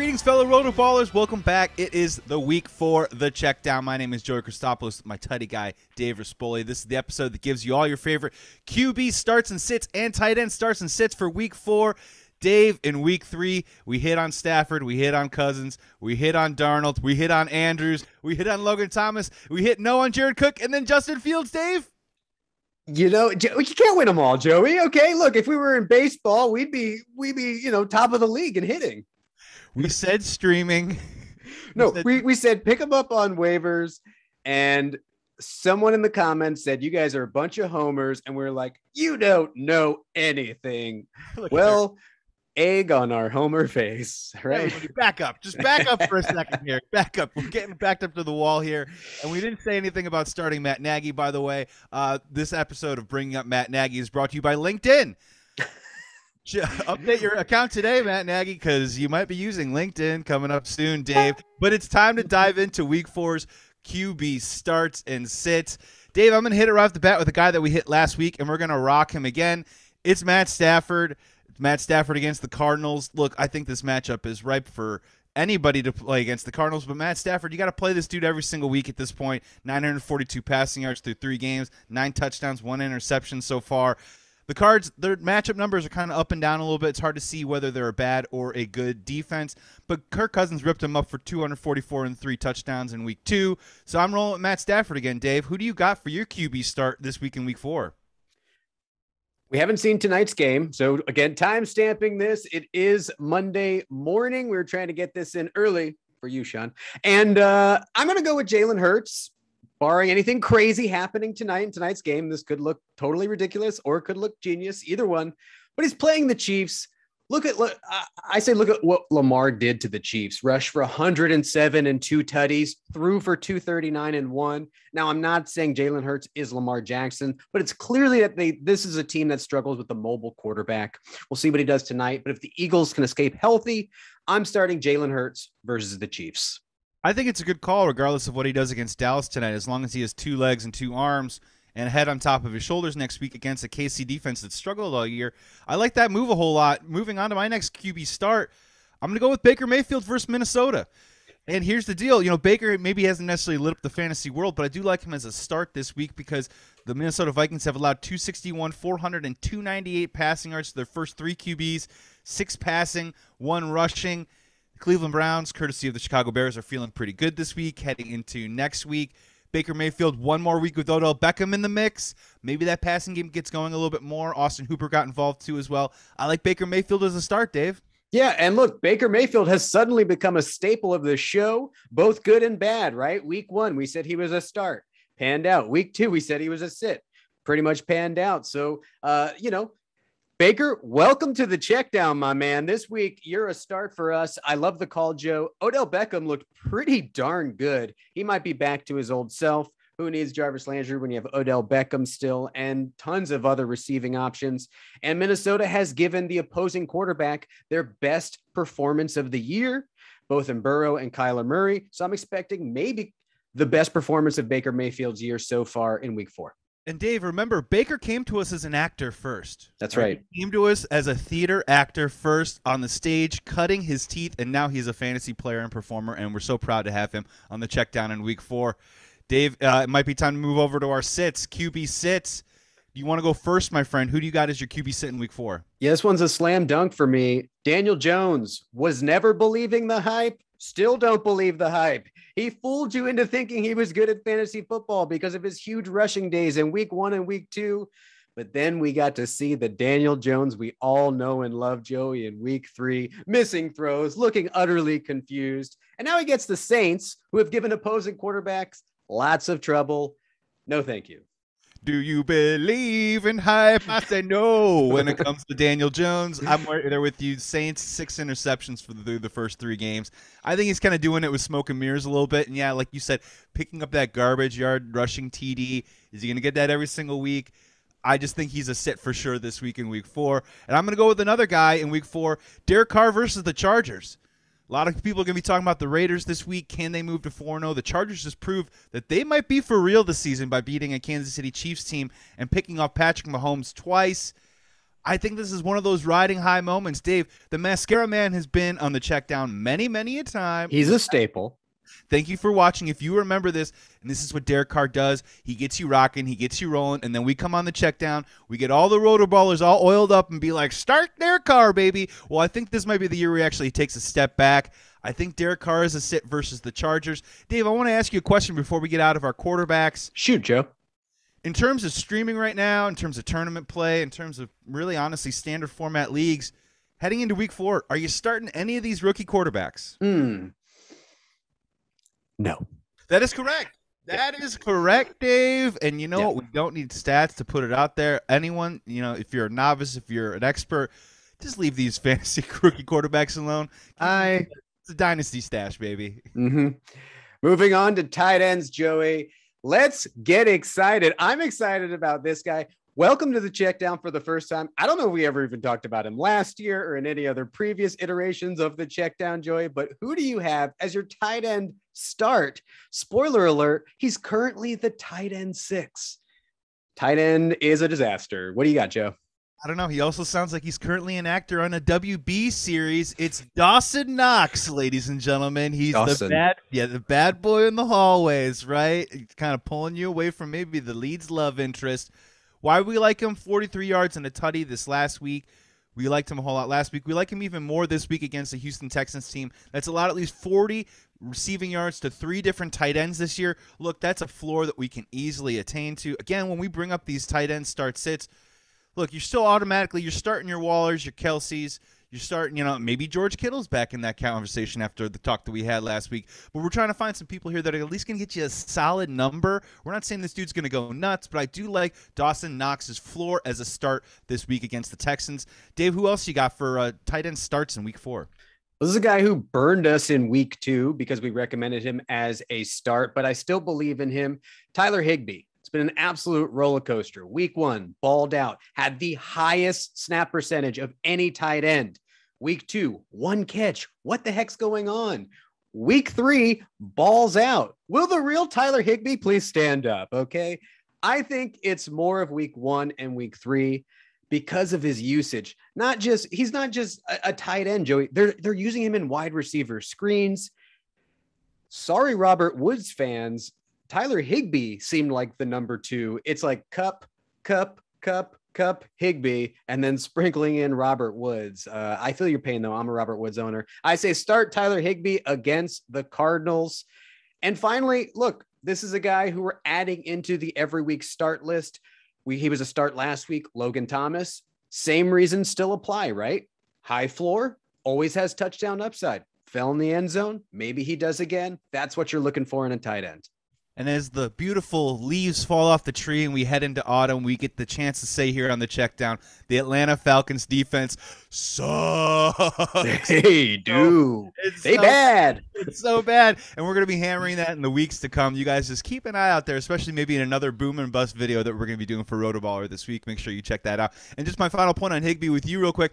Greetings, fellow roto ballers. Welcome back. It is the week for the check down. My name is Joey Christopoulos, my tutty guy, Dave Rispoli. This is the episode that gives you all your favorite QB starts and sits and tight end starts and sits for week four. Dave, in week three, we hit on Stafford, we hit on Cousins, we hit on Darnold, we hit on Andrews, we hit on Logan Thomas, we hit no on Jared Cook, and then Justin Fields, Dave. You know, you can't win them all, Joey. Okay, look, if we were in baseball, we'd be we'd be you know top of the league in hitting. We said streaming. No, we said, we, we said pick them up on waivers, and someone in the comments said you guys are a bunch of homers, and we're like, you don't know anything. well, egg on our homer face, right? Everybody back up. Just back up for a second here. Back up. We're getting backed up to the wall here. And we didn't say anything about starting Matt Nagy, by the way. Uh, this episode of Bringing Up Matt Nagy is brought to you by LinkedIn. Update your account today, Matt Nagy, because you might be using LinkedIn coming up soon, Dave. But it's time to dive into week four's QB starts and sits. Dave, I'm going to hit it right off the bat with a guy that we hit last week, and we're going to rock him again. It's Matt Stafford. Matt Stafford against the Cardinals. Look, I think this matchup is ripe for anybody to play against the Cardinals, but Matt Stafford, you got to play this dude every single week at this point. 942 passing yards through three games, nine touchdowns, one interception so far. The Cards, their matchup numbers are kind of up and down a little bit. It's hard to see whether they're a bad or a good defense. But Kirk Cousins ripped them up for 244 and three touchdowns in week two. So I'm rolling with Matt Stafford again. Dave, who do you got for your QB start this week in week four? We haven't seen tonight's game. So, again, time stamping this. It is Monday morning. We are trying to get this in early for you, Sean. And uh, I'm going to go with Jalen Hurts. Barring anything crazy happening tonight in tonight's game, this could look totally ridiculous or could look genius, either one. But he's playing the Chiefs look at look, I say look at what Lamar did to the Chiefs. Rush for 107 and two tutties, threw for 239 and one. Now I'm not saying Jalen Hurts is Lamar Jackson, but it's clearly that they this is a team that struggles with the mobile quarterback. We'll see what he does tonight. But if the Eagles can escape healthy, I'm starting Jalen Hurts versus the Chiefs. I think it's a good call, regardless of what he does against Dallas tonight, as long as he has two legs and two arms and a head on top of his shoulders next week against a KC defense that struggled all year. I like that move a whole lot. Moving on to my next QB start, I'm going to go with Baker Mayfield versus Minnesota. And here's the deal, you know, Baker maybe hasn't necessarily lit up the fantasy world, but I do like him as a start this week because the Minnesota Vikings have allowed 261, 400, and 298 passing yards to their first three QBs, six passing, one rushing. Cleveland Browns, courtesy of the Chicago Bears, are feeling pretty good this week, heading into next week. Baker Mayfield one more week with Odell Beckham in the mix. Maybe that passing game gets going a little bit more. Austin Hooper got involved too as well. I like Baker Mayfield as a start, Dave. Yeah, and look, Baker Mayfield has suddenly become a staple of the show, both good and bad, right? Week one, we said he was a start, panned out. Week two, we said he was a sit, pretty much panned out. So, uh, you know, Baker, welcome to the check down, my man. This week, you're a start for us. I love the call, Joe. Odell Beckham looked pretty darn good. He might be back to his old self. Who needs Jarvis Landry when you have Odell Beckham still and tons of other receiving options? And Minnesota has given the opposing quarterback their best performance of the year, both in Burrow and Kyler Murray. So I'm expecting maybe the best performance of Baker Mayfield's year so far in week four. And Dave, remember, Baker came to us as an actor first. That's right. He came to us as a theater actor first on the stage, cutting his teeth, and now he's a fantasy player and performer, and we're so proud to have him on the check down in week four. Dave, uh, it might be time to move over to our sits, QB sits. You want to go first, my friend? Who do you got as your QB sit in week four? Yeah, this one's a slam dunk for me. Daniel Jones was never believing the hype. Still don't believe the hype. He fooled you into thinking he was good at fantasy football because of his huge rushing days in week one and week two. But then we got to see the Daniel Jones we all know and love, Joey, in week three, missing throws, looking utterly confused. And now he gets the Saints, who have given opposing quarterbacks lots of trouble. No, thank you. Do you believe in hype? I say no when it comes to Daniel Jones. I'm right there with you. Saints six interceptions for the, the first three games. I think he's kind of doing it with smoke and mirrors a little bit. And yeah, like you said, picking up that garbage yard rushing TD. Is he going to get that every single week? I just think he's a sit for sure this week in week four. And I'm going to go with another guy in week four Derek Carr versus the Chargers. A lot of people are going to be talking about the Raiders this week. Can they move to 4 0? The Chargers just proved that they might be for real this season by beating a Kansas City Chiefs team and picking off Patrick Mahomes twice. I think this is one of those riding high moments. Dave, the mascara man has been on the check down many, many a time. He's a staple. Thank you for watching. If you remember this, and this is what Derek Carr does, he gets you rocking, he gets you rolling, and then we come on the check down. We get all the roto ballers all oiled up and be like, start Derek Carr, baby. Well, I think this might be the year where he actually takes a step back. I think Derek Carr is a sit versus the Chargers. Dave, I want to ask you a question before we get out of our quarterbacks. Shoot, Joe. In terms of streaming right now, in terms of tournament play, in terms of really honestly standard format leagues, heading into week four, are you starting any of these rookie quarterbacks? Hmm. No. That is correct. That is correct, Dave. And you know Yeah. what? We don't need stats to put it out there. Anyone, you know, if you're a novice, if you're an expert, just leave these fantasy rookie quarterbacks alone. I. It's a dynasty stash, baby. hmm Moving on to tight ends, Joey. Let's get excited. I'm excited about this guy. Welcome to the check down for the first time. I don't know if we ever even talked about him last year or in any other previous iterations of the check down, Joey, but who do you have as your tight end start? Spoiler alert, he's currently the tight end six. Tight end is a disaster. What do you got, Joe? I don't know. He also sounds like he's currently an actor on a WB series. It's Dawson Knox, ladies and gentlemen. He's the bad, yeah, the bad boy in the hallways, right? He's kind of pulling you away from maybe the lead's love interest. Why we like him? 43 yards and a tutty this last week. We liked him a whole lot last week. We like him even more this week against the Houston Texans team. That's allowed at least 40 receiving yards to three different tight ends this year. Look, that's a floor that we can easily attain to. Again, when we bring up these tight end start sits, look, you're still automatically you're starting your Wallers, your Kelces, you're starting, you know, maybe George Kittle's back in that conversation after the talk that we had last week. But we're trying to find some people here that are at least going to get you a solid number. We're not saying this dude's going to go nuts, but I do like Dawson Knox's floor as a start this week against the Texans. Dave, who else you got for uh, tight end starts in week four? This is a guy who burned us in week two because we recommended him as a start, but I still believe in him. Tyler Higbee. It's been an absolute roller coaster. Week one, balled out, had the highest snap percentage of any tight end. Week two, one catch. What the heck's going on? Week three, balls out. Will the real Tyler Higbee please stand up? Okay. I think it's more of week one and week three because of his usage. Not just he's not just a, a tight end, Joey. They're they're using him in wide receiver screens. Sorry, Robert Woods fans. Tyler Higbee seemed like the number two. It's like Kupp, Kupp, Kupp, Kupp, Higbee, and then sprinkling in Robert Woods. Uh, I feel your pain though. I'm a Robert Woods owner. I say start Tyler Higbee against the Cardinals. And finally, look, this is a guy who we're adding into the every week start list. We, he was a start last week. Logan Thomas, same reasons still apply, right? High floor, always has touchdown upside. Fell in the end zone. Maybe he does again. That's what you're looking for in a tight end. And as the beautiful leaves fall off the tree and we head into autumn, we get the chance to say here on the check down, the Atlanta Falcons defense sucks. They do. It's They so bad. It's so bad. And we're going to be hammering that in the weeks to come. You guys just keep an eye out there, especially maybe in another boom and bust video that we're going to be doing for Rotoballer this week. Make sure you check that out. And just my final point on Higbee with you, real quick.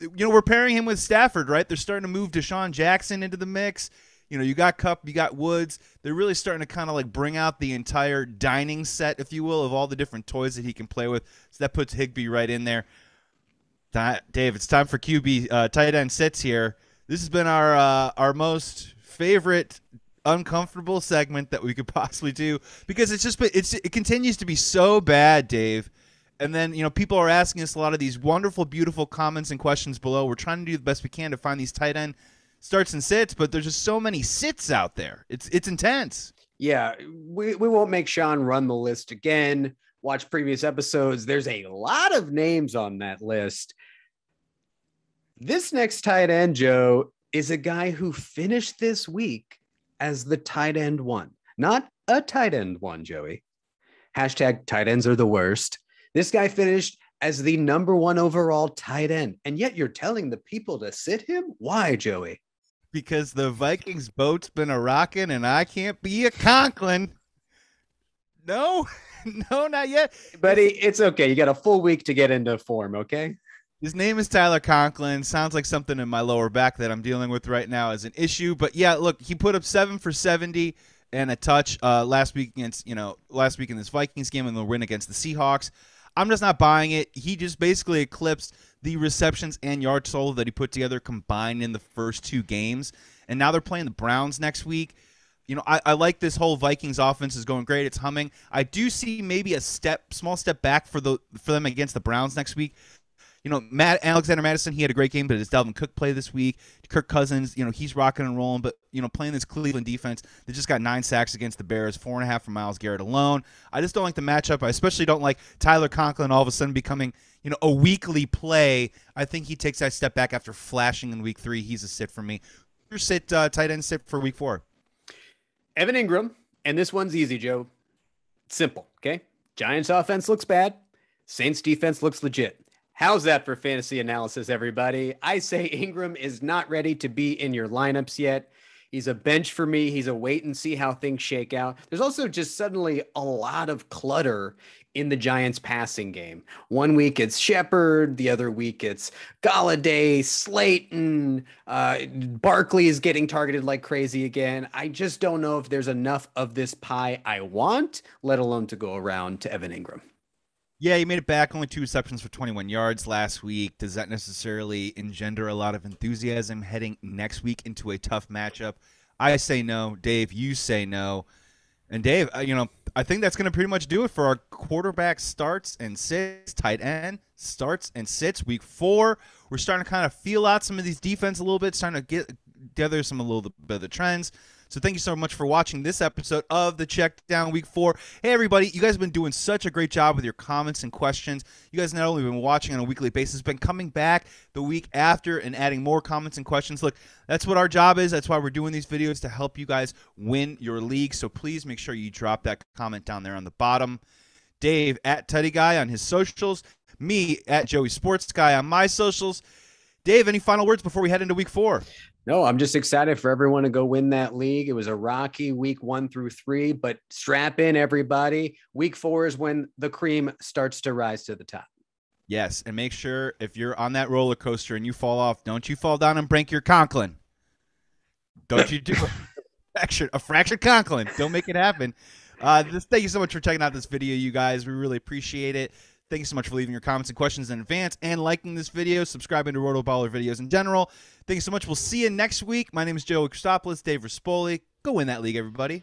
You know, we're pairing him with Stafford, right? They're starting to move DeSean Jackson into the mix. You know, you got Kupp, you got Woods. They're really starting to kind of like bring out the entire dining set, if you will, of all the different toys that he can play with. So that puts Higbee right in there. Dave, it's time for QB uh, tight end sits here. This has been our uh, our most favorite uncomfortable segment that we could possibly do because it's just it's it continues to be so bad, Dave. And then you know people are asking us a lot of these wonderful, beautiful comments and questions below. We're trying to do the best we can to find these tight end starts and sits, but there's just so many sits out there. It's it's intense. Yeah, we, we won't make Sean run the list again. Watch previous episodes. There's a lot of names on that list. This next tight end, Joe, is a guy who finished this week as the tight end one, not a tight end one, Joey. Hashtag tight ends are the worst. This guy finished as the number one overall tight end, and yet you're telling the people to sit him? Why, Joey? Because the Vikings boat's been a rocking and I can't be a Conklin. No, no, not yet. Buddy, it's okay. You got a full week to get into form, okay? His name is Tyler Conklin. Sounds like something in my lower back that I'm dealing with right now is an issue. But yeah, look, he put up seven for 70 and a touch uh, last week against, you know, last week in this Vikings game and the win against the Seahawks. I'm just not buying it. He just basically eclipsed the receptions and yards total that he put together combined in the first two games. And now they're playing the Browns next week. You know, I, I like this whole Vikings offense is going great. It's humming. I do see maybe a step, small step back for the for them against the Browns next week you know, Matt Alexander Mattison, he had a great game, but it's Dalvin Cook play this week? Kirk Cousins, you know, he's rocking and rolling, but you know, playing this Cleveland defense that just got nine sacks against the Bears, four and a half from Myles Garrett alone. I just don't like the matchup. I especially don't like Tyler Conklin all of a sudden becoming, you know, a weekly play. I think he takes that step back after flashing in week three. He's a sit for me. Your sit uh, tight end sit for week four. Evan Engram, and this one's easy, Joe. Simple, okay? Giants offense looks bad. Saints defense looks legit. How's that for fantasy analysis, everybody? I say Engram is not ready to be in your lineups yet. He's a bench for me. He's a wait and see how things shake out. There's also just suddenly a lot of clutter in the Giants passing game. One week it's Shepard, the other week it's Golladay, Slayton, uh, Barkley is getting targeted like crazy again. I just don't know if there's enough of this pie I want, let alone to go around to Evan Engram. Yeah, he made it back. Only two receptions for 21 yards last week. Does that necessarily engender a lot of enthusiasm heading next week into a tough matchup? I say no. Dave, you say no. And Dave, uh, you know, I think that's going to pretty much do it for our quarterback starts and sits, tight end starts and sits. Week four, we're starting to kind of feel out some of these defense a little bit, starting to get together some a little bit of the trends. So thank you so much for watching this episode of the Check Down Week 4. Hey everybody, you guys have been doing such a great job with your comments and questions. You guys not only been watching on a weekly basis, been coming back the week after and adding more comments and questions. Look, that's what our job is. That's why we're doing these videos to help you guys win your league. So please make sure you drop that comment down there on the bottom. Dave at Teddy Guy on his socials. Me at Joey Sports Guy on my socials. Dave, any final words before we head into week four? No, I'm just excited for everyone to go win that league. It was a rocky week one through three, but strap in, everybody. Week four is when the cream starts to rise to the top. Yes, and make sure if you're on that roller coaster and you fall off, don't you fall down and break your Conklin. Don't you do a fractured, a fractured Conklin. Don't make it happen. Uh, this, thank you so much for checking out this video, you guys. We really appreciate it. Thank you so much for leaving your comments and questions in advance and liking this video, subscribing to Rotoballer videos in general. Thank you so much. We'll see you next week. My name is Joe Christopoulos, Dave Rispoli. Go win that league, everybody.